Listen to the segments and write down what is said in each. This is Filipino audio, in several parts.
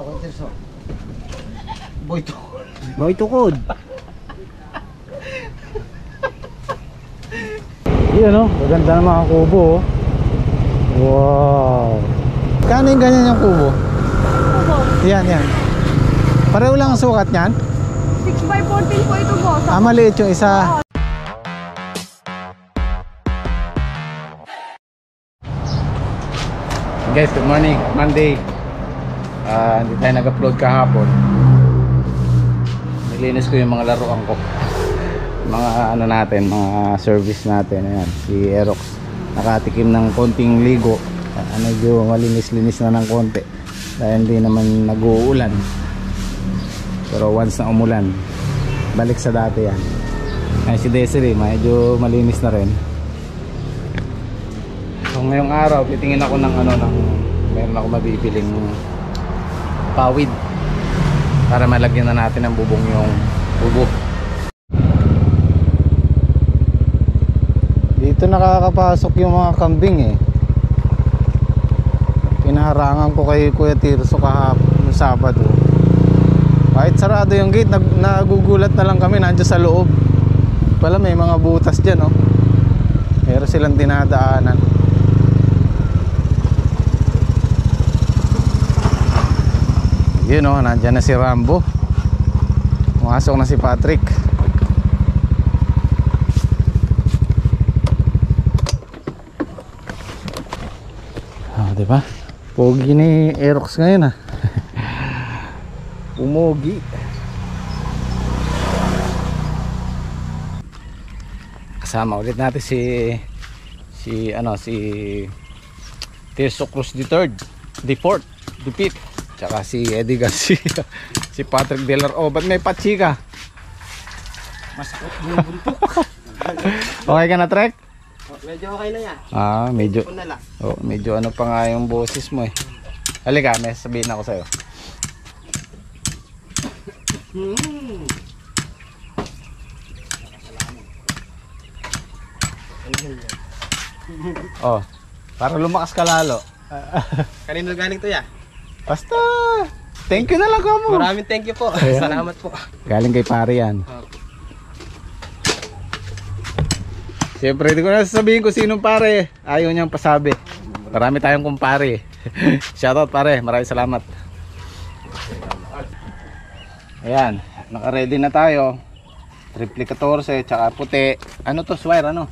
Ito, kontirso. Boy to. Boy tukod. Yun no, maganda ng mga kubo oh. Wow. Kano yung ganyan yung kubo? Opo. Yan, yan. Pareho lang ang sukat niyan? 6 by 14 po ito boss. Ah, maliit yung isa. Guys, good morning. Monday. Ah, hindi tayo nag-upload kahapon. Nilinis ko yung mga laruan ko. Mga ano natin, mga service natin. Ayan, si Aerox. Nakatikim ng konting ligo. Ah, medyo malinis-linis na ng konti. Dahil hindi naman nag-uulan. Pero once na umulan, balik sa dati yan. Ay, si Desiree, medyo malinis na rin. So ngayong araw, titingin ako ng ano, ng, meron ako mabibiling pawid para malagyan na natin ng bubong yung bubo. Dito nakakapasok yung mga kambing eh. Pinaharangan ko kay Kuya Tirso kahapon Sabado. Kahit sarado yung gate, nag, nagugulat na lang kami nandiyan sa loob. Pala may mga butas dyan oh. Meron silang dinadaanan. Yun oh, nandyan na si Rambo. Pumasok na si Patrick. Ah, di ba? Pogi ni Aerox ngayon ah. Pumogi. Kasama ulit natin si si ano si Tirso Cruz the third, the fourth, the fifth, tsaka si Eddie Garcia, si Patrick Delar. Oh, ba't may patchika? Masakot yung buntok. Okay ka na, Trek? Medyo okay na yan. Ah, medyo. Oh, medyo ano pa nga yung boses mo eh. Halika, may sabihin ako sa'yo. Hmm. Oh, para lumakas ka lalo. Kanino galing to ya? Basta, thank you na lang ka mo. Maraming thank you po. Ayan. Salamat po. Galing kay pare yan. Siyempre, hindi ko na sasabihin kung sinong pare. Ayaw niyang pasabi. Marami tayong kumpare. Shoutout pare, maraming salamat. Ayan, naka-ready na tayo. Triple 14, tsaka puti. Ano to, swire, ano?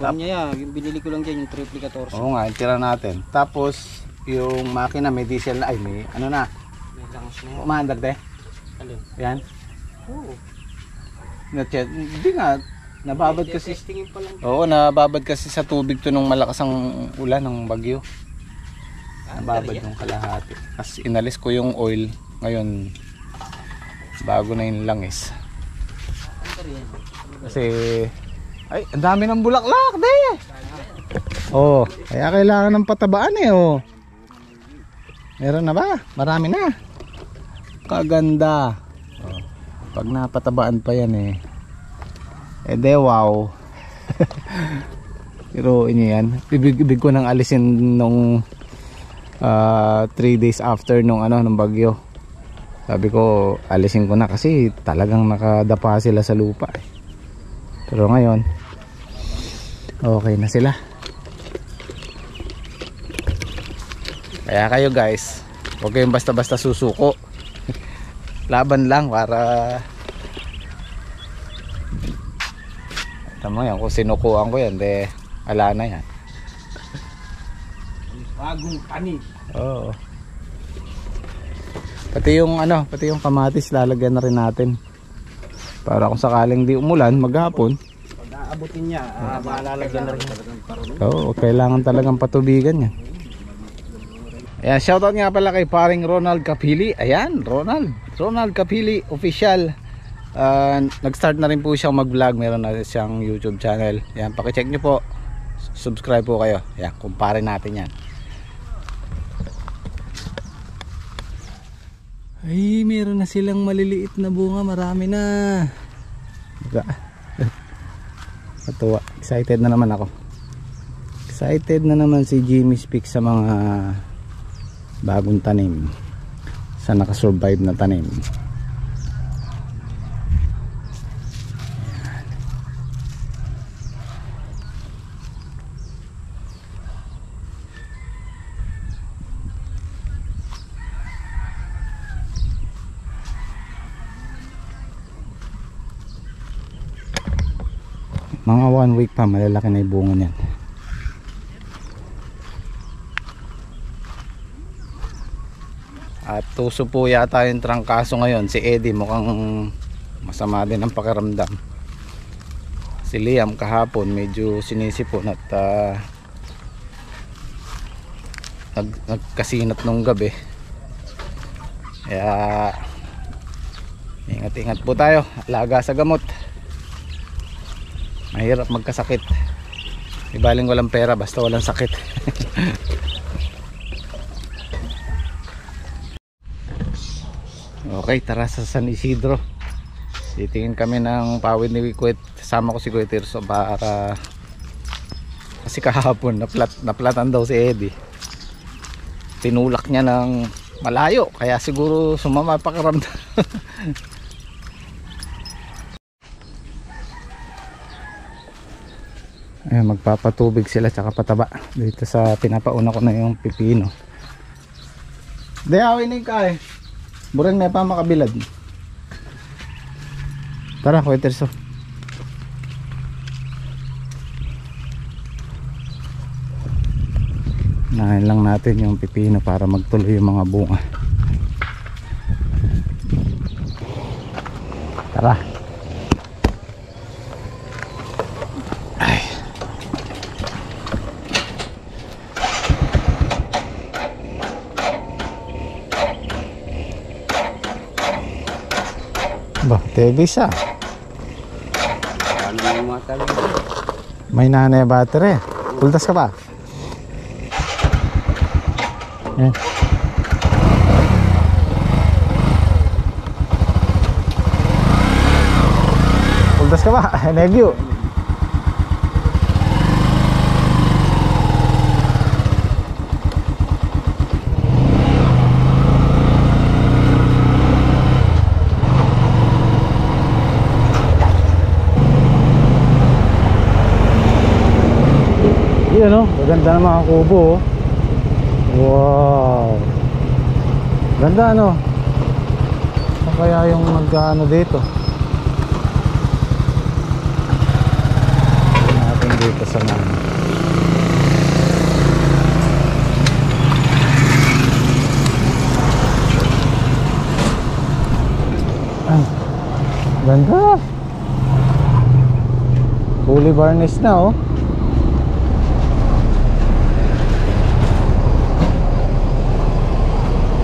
Kuha niya yan. Yung binili ko lang dyan yung triple 14. Oo nga, tira natin. Tapos, yung makina may diesel na, ay may ano na, May langas na yan. umaandar de. Alin? Yan. Oo. Not-check. Hindi nga, nababad kasi. Testingin pa lang. Oo, nababad kasi sa tubig to nung malakas ang ulan ng bagyo. Nababad yung kalahati. Tapos inalis ko yung oil. Ngayon, bago na yung langis. Kasi, ay, ang dami ng bulaklak, de! Oh, kaya kailangan ng patabaan eh, oh. Meron na ba? Marami na. Kaganda. Oh, pag napatabaan pa yan eh. Eh de, wow. Pero inyo yan. Ibig-ibig ko nang alisin nung 3 days after nung ano, nung bagyo. Sabi ko, alisin ko na kasi talagang nakadapa sila sa lupa eh. Pero ngayon, okay na sila. Kaya kayo guys, huwag kayong basta-basta susuko. Laban lang para Tama yan, kung sinukuan ko yan, de, ala na yan. Bagong tanim. Oo. Pati yung ano, pati yung kamatis lalagyan na rin natin. Para kung sakaling di umulan, maghapon. Pag aabutin niya, ah, malalagyan na rin. Oo, kailangan talagang patubigan yan. Ayan, shoutout nga pala kay paring Ronald Capili. Ayan, Ronald. Ronald Capili, official. Ah, nag-start na rin po siyang mag-vlog. Meron na siyang YouTube channel. Ayan, pakicheck nyo po. Subscribe po kayo. Ayan, kumpare natin yan. Ay, meron na silang maliliit na bunga. Marami na. Diba? Natuwa. Excited na naman ako. Excited na naman si Jimmy Speak sa mga bagong tanim. sa nakasurvive na tanim. Mga one week pa, malalaki na yung bunga niyan. At tuso po yata yung trangkaso ngayon. Si Eddie mukhang masama din ang pakiramdam. Si Liam kahapon medyo sinisipon at ah, nag, nagkasinat nung gabi. Kaya ingat-ingat po tayo. Alaga sa gamot. Mahirap magkasakit. Ibaling walang pera basta walang sakit. Okay, tara sa San Isidro. Titingin kami ng pawid ni Kuwait. Kasama ko si Kuwait Tirso para kasi kahapon naplat, naplatan daw si Eddie. Tinulak niya ng malayo kaya siguro sumama pakiramdam. Ayan, magpapatubig sila tsaka pataba dito sa pinapauna ko na yung pipino. Di awin ni kay. Burang na pa makabilad. Tara, Kuya Terso. Nahin lang natin yung pipino para magtuloy yung mga bunga. Tara. Tebis ah. Ano? May nanay battery. Pultas ka ba? Eh. Pultas ka ba? Negyo. Maganda ng mga kubo oh. Wow. Ganda ano. Ano kaya yung nag-ano dito? Natin dito sa mga ganda. Fully varnish na oh.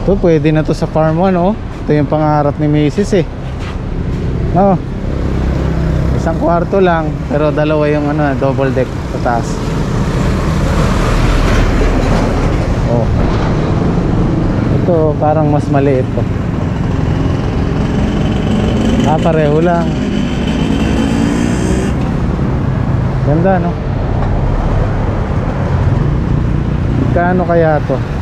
Ito pwede na to sa farm 1 oh. Ito yung pangarap ni Mrs. eh. Oh. Isang kwarto lang pero dalawa yung ano, double deck sa taas. Oh. Ito parang mas maliit to. Ah, pareho lang. Ganda no? Kano kaya to?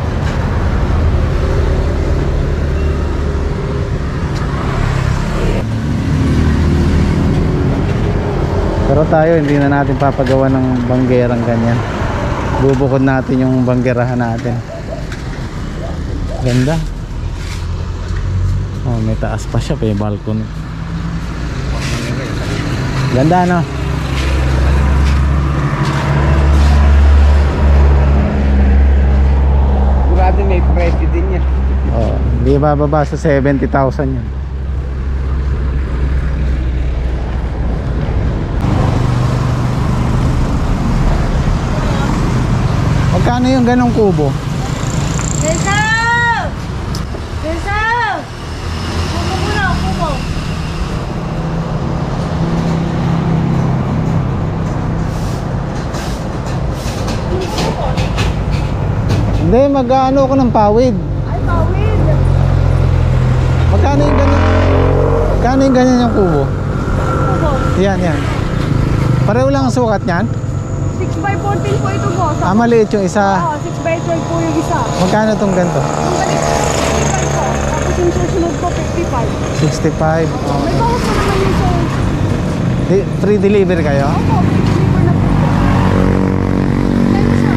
Pero tayo hindi na natin papagawa ng banggerang ganyan. Bubukod natin yung banggerahan natin. Ganda. Oh, may taas pa siya, may balcony. Ganda no? Sigurado may presyo din yan. Oh, hindi bababa sa 70,000 yan. Magkano yung ganong kubo? Densaw! Densaw! Kuko muna, kuko. Hindi, mag-ano ako ng pawid. Ay, pawid. Magkano yung ganyan? Magkano yung ganyan yung kubo? Kuko. Yan, yan. Pareho lang ang sukat niyan? 6 by 14 po ito, boss. Ah, maliit yung isa. Oo, 6 by 12 po yung isa. Magkano tong ganito? Yung 6 by po. Tapos yung susunod ko, 55. 65. May bawas naman yung sa... Di, free delivery kayo? Opo, deliver na po. Thank you, sir.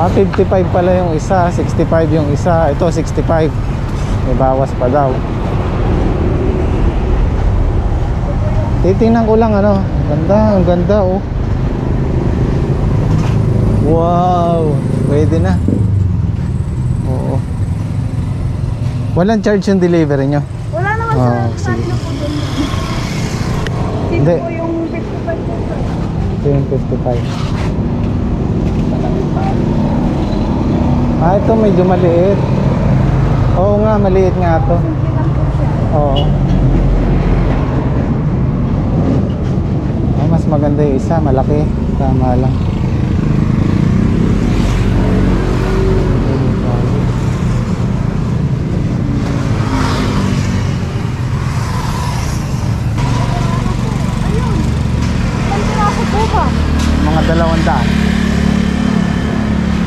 Ah, 55 pala yung isa, 65 yung isa. Ito 65. May bawas pa daw. Titingnan ko lang ano. Ganda, ang ganda oh. Wow, pwede na. Oo. Walang charge yung delivery nyo. Wala naman Ah, sa sige. po doon. Hindi po yung 55 po, sir. Ito yung 55. Ah, ito medyo maliit. Oo nga, maliit nga to. Oo. Ah, mas maganda yung isa, malaki. Tama lang. Mga dalawang daan.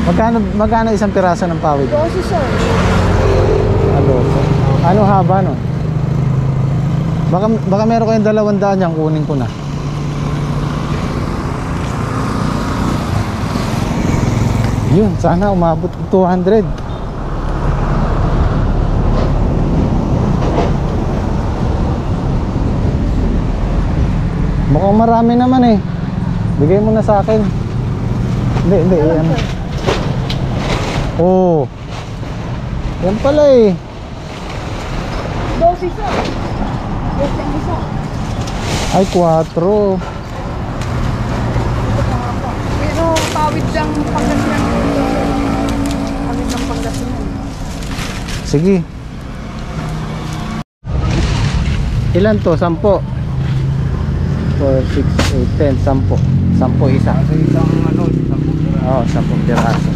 Magkano, magkano isang piraso ng pawid? 12, sir. Ano? Ano haba no? Baka, baka meron kayong dalawang daan yan, kunin ko na. Yun, sana umabot ng 200. Mukhang marami naman eh. Bigay mo na sa akin. Hindi, hindi. Yan. Oh. Yan pala eh. 12, sir. 12 ang isa. Ay, 4. Pero pawid lang Pangasinan po ito, sir. Pawid lang Pangasinan. Sige. Ilan to? Sampo. 4, 6, 8, 10. Sampo. Sampo isa. Sa isang ano, isang putira. Oo, oh, sampung piraso.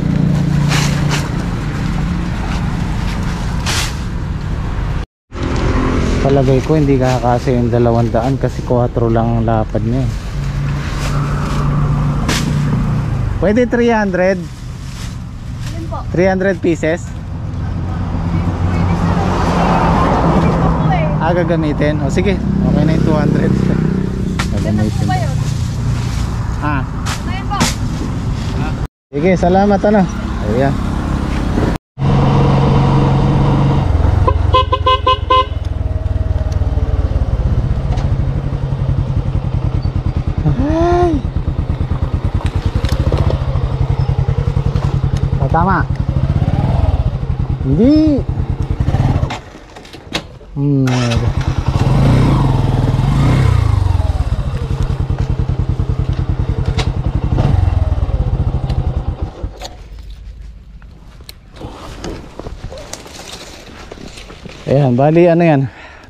Palagay ko hindi kakasya yung dalawang daan kasi 4 lang ang lapad niya. eh. Pwede 300? Alin po? 300 pieces? Ito po eh. Ah, gagamitin? O sige, okay na yung 200. Ilan po gagamitin. Ah, sige, salamat ano. Ayan. Ay. Ah, tama. Hindi. Hmm. Ayan, bali ano yan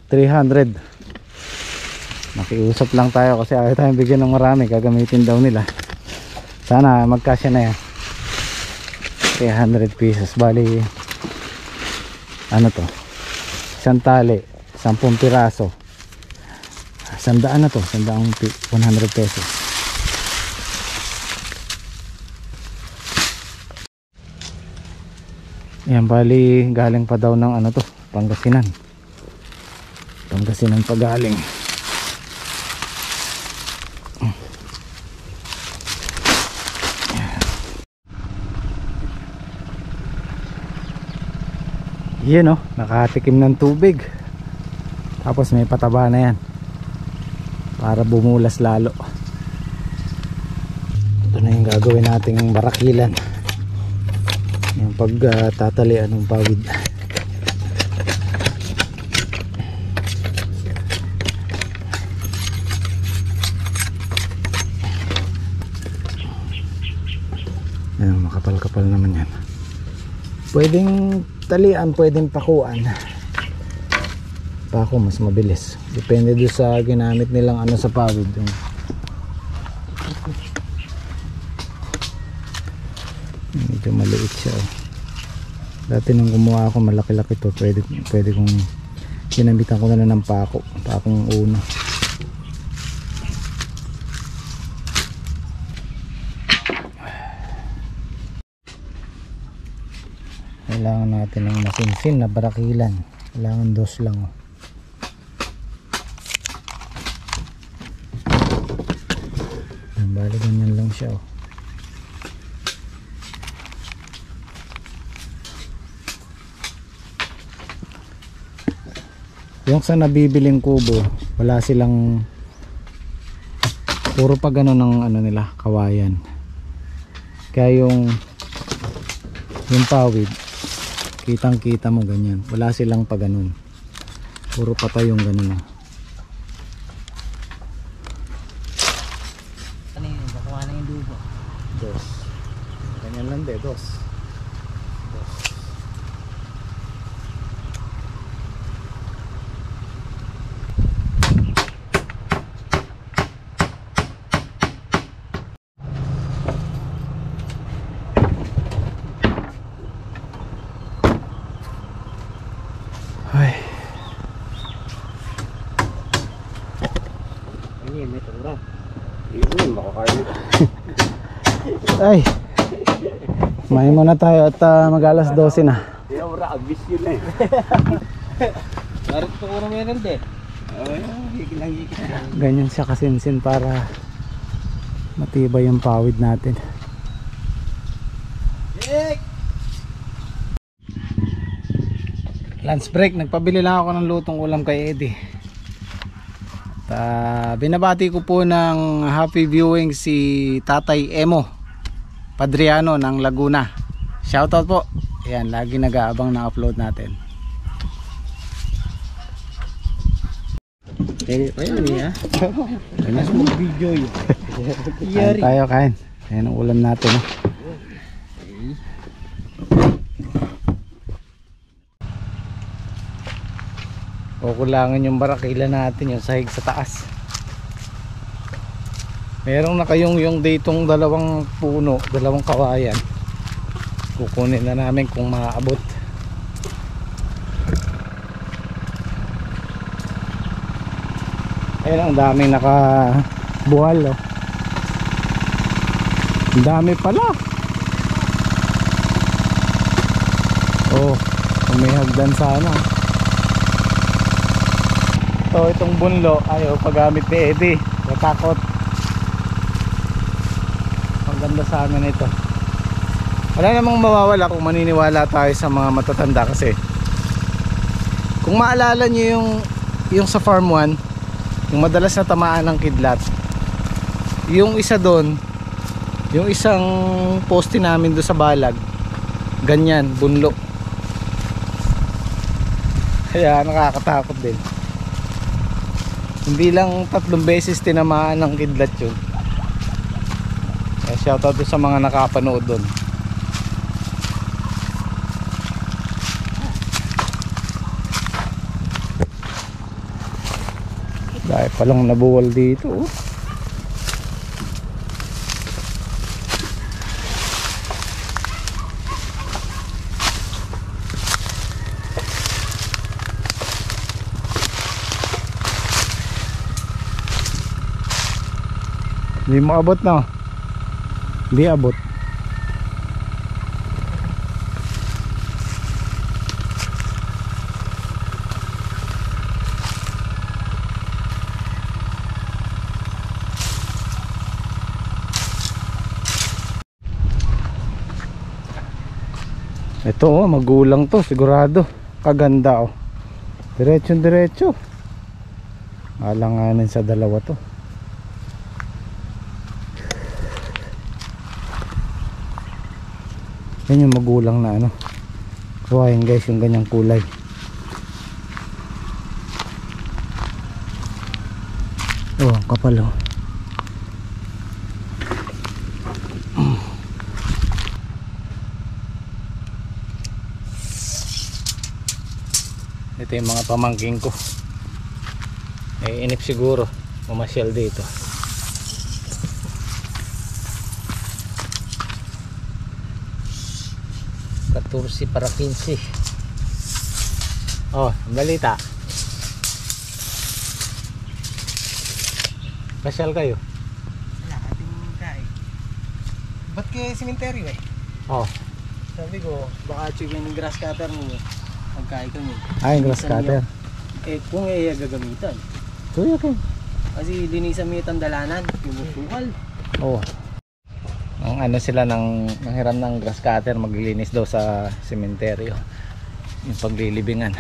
300 Nakiusap lang tayo kasi ayaw tayong bigyan ng marami Gagamitin daw nila. Sana magkasya na yan. 300 pieces Bali Ano to? Isang tali 10 piraso. Sandaan na to Sandaang pi- 100 pesos. Yan, bali galing pa daw ng ano to, Pangasinan. Pangasinan pa galing. Yan oh, nakatikim ng tubig. Tapos may pataba na yan. Para bumulas lalo. Ito na yung gagawin nating barakilan yung pagtatalian ng pawid Ayan, makapal-kapal naman yan pwedeng talian, pwedeng pakuan. Pako mas mabilis. Depende doon sa ginamit nilang ano sa pawid yung medyo maliit siya oh. dati nung gumawa ako malaki-laki to. Pwede, pwede kong ginamitan ko na lang ng pako. Pakong uno kailangan natin ng masinsin na barakilan kailangan dos lang oh. Bali ganyan lang siya oh. yung sa nabibiling kubo wala silang puro pa ganun ng ano nila kawayan kaya yung yung pawid kitang kita mo ganyan wala silang pa ganun puro patay yung ganun. Ano yun? Bakuha na yung dubo. dos ganyan lang de dos Dos. Ay, Ano yun? May tura. Ay. May muna tayo at ah, mag alas 12 na. Darit ko ko na meron din. Ganyan siya kasinsin para matibay yung pawid natin. Lunch break, nagpabili lang ako ng lutong ulam kay Eddie. At, ah, binabati ko po ng happy viewing si Tatay Emo Padriano ng Laguna. Shoutout po. Ayan, lagi nag-aabang na upload natin. Kaya pa yun eh ha? Video yun. Kain tayo, kain. Ayan ang ulam natin. Oh. Kukulangan yung barakila natin, yung sahig sa taas. Merong nakayong yung ditong dalawang puno, dalawang kawayan. Kukunin na namin kung maaabot. Ayun ang daming nakabuhal oh. Ang dami pala. Oh, may hagdan sana. So itong bunlo ayaw paggamit ni Eddie. Natakot. Ganda sa amin ito. Wala namang mawawala kung maniniwala tayo sa mga matatanda kasi kung maalala nyo yung yung sa farm 1 yung madalas na tamaan ng kidlat yung isa doon yung isang poste namin doon sa balag ganyan, bunlo. Kaya nakakatakot din. Hindi lang tatlong beses tinamaan ng kidlat yun shoutout doon sa mga nakapanood doon dahil palang nabuwal dito oh. Hindi mo abot na. Hindi abot. Ito oh, magulang to sigurado. Kaganda oh. Diretso diretso. Alanganin sa dalawa to. Yan yung magulang na ano. Kawain guys yung ganyang kulay. Oh, kapal oh. Ito yung mga pamangking ko. Eh, inip siguro. Mamasyal dito. 14 para 15 oh ang balita. Pasyal kayo. Wala ating kain. Ba't kay cemetery eh? Oh. Sabi ko baka achieve yung grass cutter mo. Magkain kami. Ah yung grass cutter. eh kung eh gagamitan. Kuya okay. Kasi dinisa mo yung tandalanan yung hmm. bukal oh. Ano sila ng nanghiram ng grass cutter maglilinis daw sa sementeryo. Yung paglilibingan.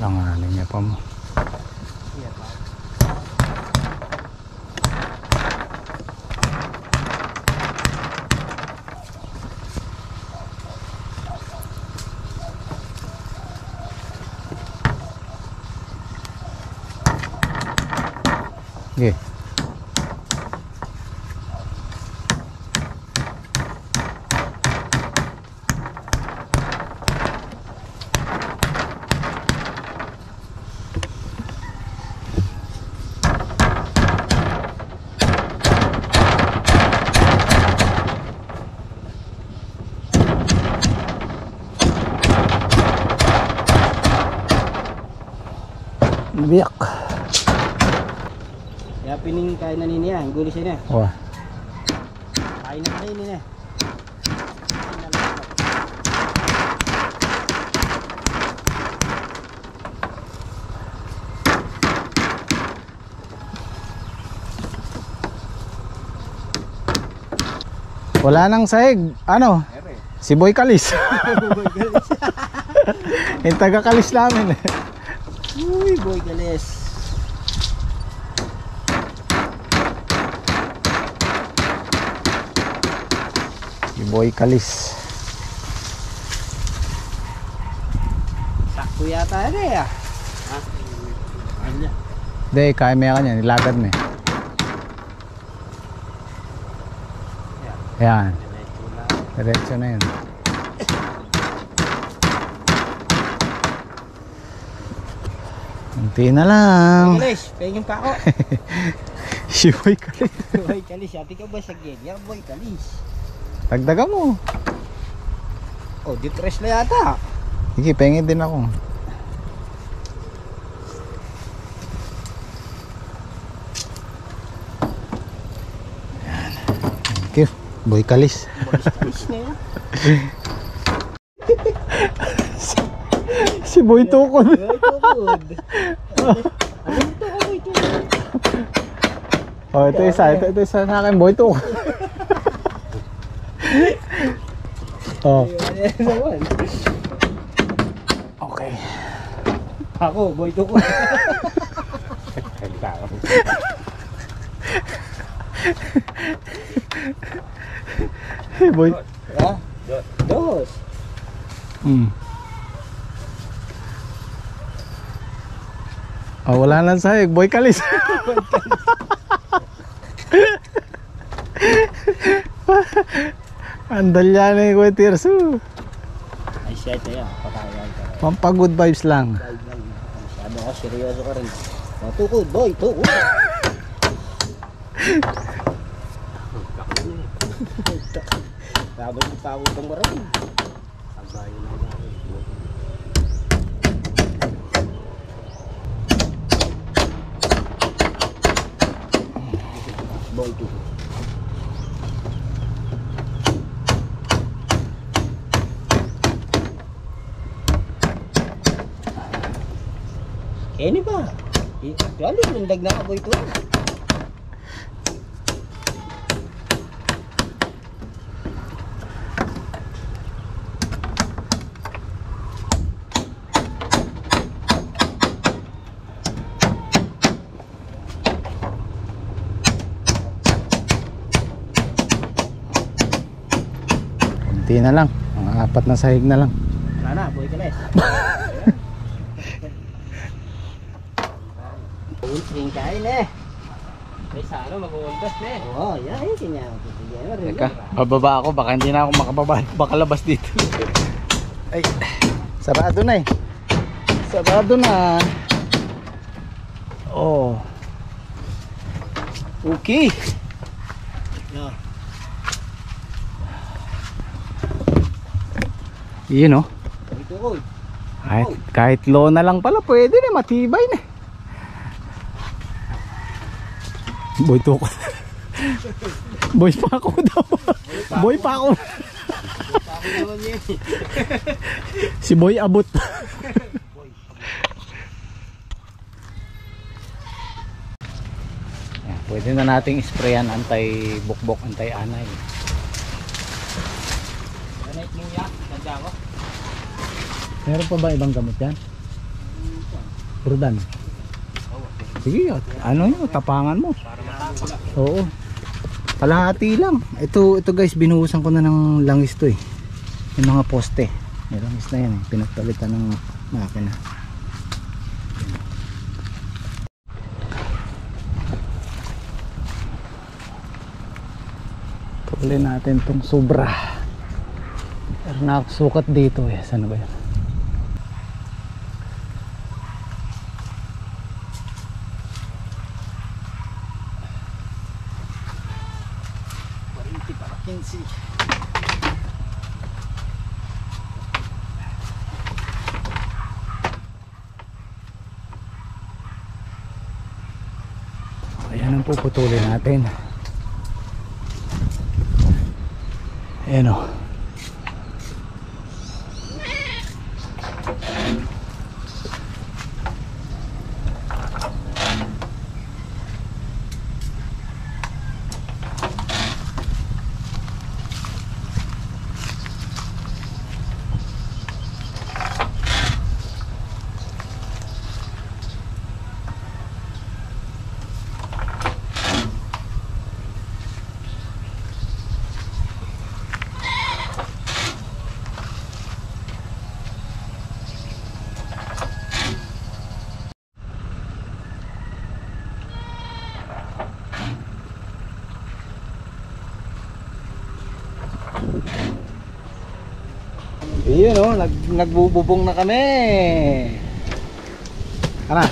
Langanin niya pa mo. Okay. Biyak. Kaya pining kain Wah. Kain na kain nini. Wala nang sahig. Ano? Si Boy Kalis. Yung taga Kalis namin. Uy, boy galis. Boy Kalis. Sakto yata yan eh ah. Ano? Hindi, kaya may kanya. Nilagad mo eh. Yan. Diretso na yun. Kunti na lang. Galis, pengin pa ako. Si Boy Kalis. boy galis, ati ka ba sa ganyan? Boy galis. Dagdagan mo. Oh, ditres na yata. Sige, pengin din ako. Yan. Thank you. Boy Kalis. Boy galis na yan. si Boy Tukod. Boy tukod. Ano ito boy tukod? Oh, ito isa. Ito, ito isa sa akin. Boy Tukod. Oh, okay. Ako, boy tukod. Boy. Ha? Dos. Hmm. Oh, wala nang sahig. Boy Kalis. Andal yan eh, Kuya Tirso. Ay, siya ito yan. Patayan ka. Pampa good vibes lang. Masyado ka, seryoso ka rin. Oh, tukod, boy, tukod. Sabay ko pa ako itong maraming. Sabayin na namin. Boy, tukod. Kaya ba? Lalo, nandag na boy tukod. Kunti na lang. Mga apat na sahig na lang. Wala na, boy ka les. Uling kain eh. May sana mag-uulgas na eh. Oo, yan, yan, kanya. Teka, bababa ako. Baka hindi na ako makababa. Baka labas dito. Ay, sarado na eh. Sarado na. Oh. Okay. Yeah. Yun oh. Tukod. Kahit, kahit lona lang pala, pwede na, matibay na. Boy tukot. Boy pa ako daw. Boy pa ako. Si Boy abot. Pwede na nating sprayan anti-bukbok, anti-anay. Ganit mo yan. Tanda ko. Meron pa ba ibang gamot yan? Prudan. Sige, ano yun, tapangan mo. Oo. Kalahati lang. Ito, ito guys, binuhusan ko na ng langis to eh. Yung mga poste. May langis na yan eh. Pinagpalitan ng makina. Tuli natin tong sobra. Pero nakasukat dito eh. Saan ba yun? Ayan ang puputulin natin. Ayan o. Iyon o, nag, nagbububong na kami. Ano?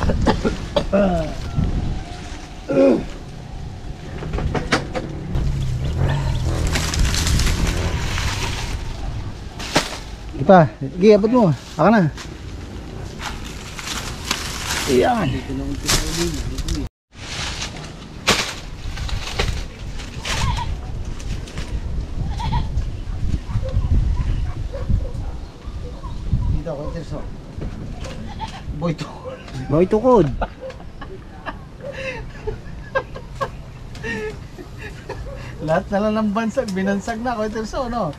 Ipa, sige, abot mo. Aka na. Iyan. Dito ako, Terso. Boy to. Boy tukod. Lahat na lang ng bansag, binansag na ako, Terso, no?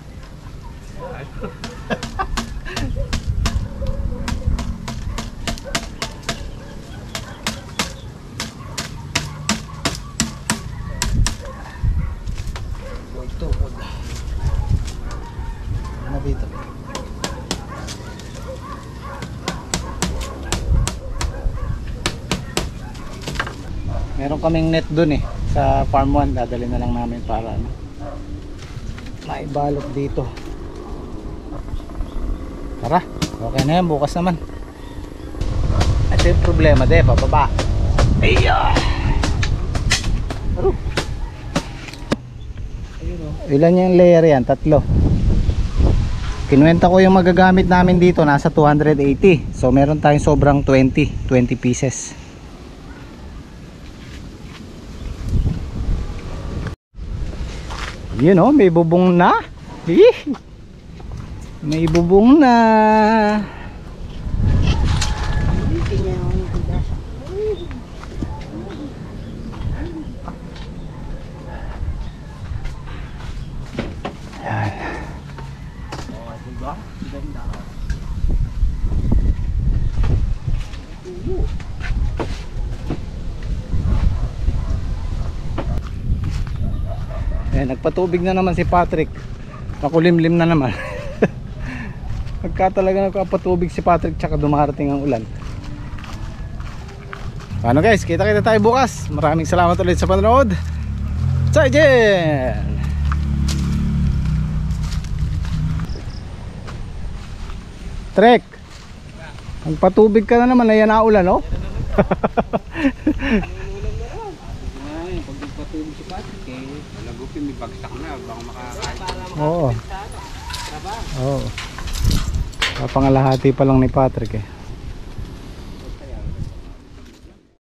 Boy tukod. Ano dito? Meron kaming net dun eh. Sa farm 1 dadali na lang namin para ano maibalot dito. Tara okay na yan bukas naman. Ito yung problema de pababa iya Aro. ilan yung layer yan? Tatlo. Kinuwenta ko yung magagamit namin dito nasa 280 so meron tayong sobrang 20 20 pieces Yun oh, may bubong na. May bubong na. Eh, nagpatubig na naman si Patrick. Makulimlim na naman. Pagka talaga nagpapatubig si Patrick tsaka dumarating ang ulan. Paano guys, kita-kita tayo bukas. Maraming salamat ulit sa panonood. Zaijian! Trek! Magpatubig ka na naman, ayan na ulan, no? Ay, pag nagpatulog si Patrick eh. Lagupin, may bagsak na. Baka makakain. Oo. Oo. Kapangalahati pa lang ni Patrick eh.